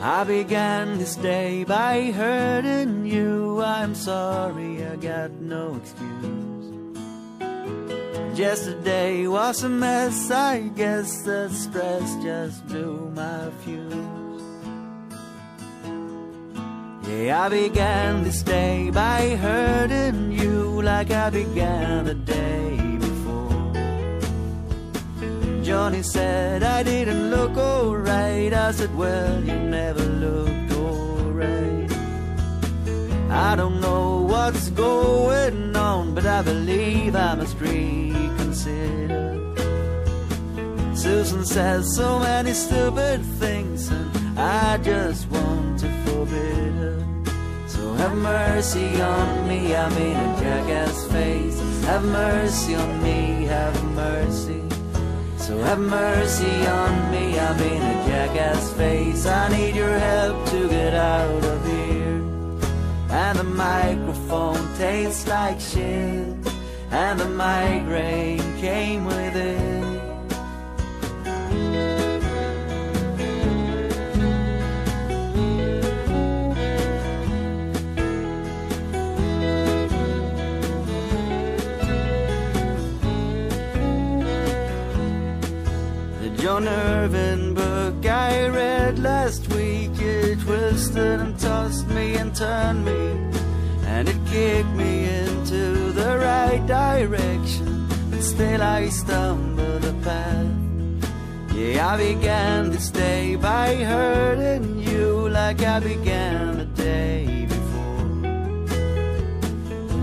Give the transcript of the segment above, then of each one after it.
I began this day by hurting you. I'm sorry, I got no excuse. Yesterday was a mess, I guess the stress just blew my fuse. Yeah, I began this day by hurting you like I began the day before. Johnny said I didn't look alright. I said, Well, you never looked alright. I don't know what's going on, but I believe I must reconsider. Susan says so many stupid things, and I just want to forbid her. So have mercy on me, I mean a jackass face. Have mercy on me, have mercy. So have mercy on me, I mean a jackass face. I need your help to get out of here. And the microphone tastes like shit. And the migraine The John Irving book I read last week, it twisted and tossed me and turned me, and it kicked me into the right direction. But still I stumbled the path. Yeah, I began this day by hurting you like I began the day before.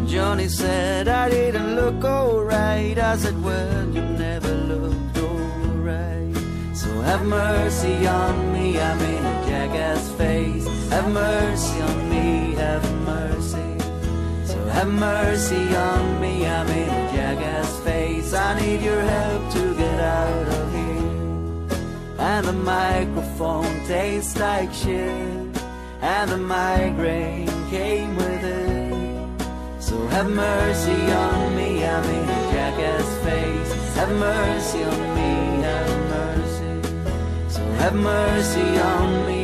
Johnny said I didn't look alright. I said, Well, you never looked have mercy on me, I'm in a jackass face. Have mercy on me, have mercy. So have mercy on me, I'm in a jackass face. I need your help to get out of here. And the microphone tastes like shit. And the migraine came with it. So have mercy on me, I'm in a jackass face. Have mercy on me, have mercy on me,